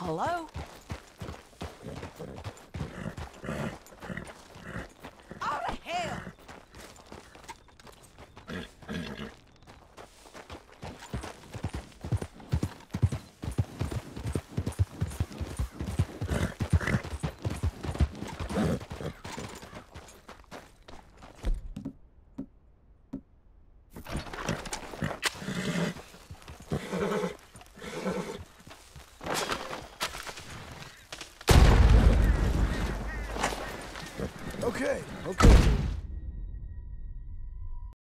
Hello? Oh, to hell! Okay, okay.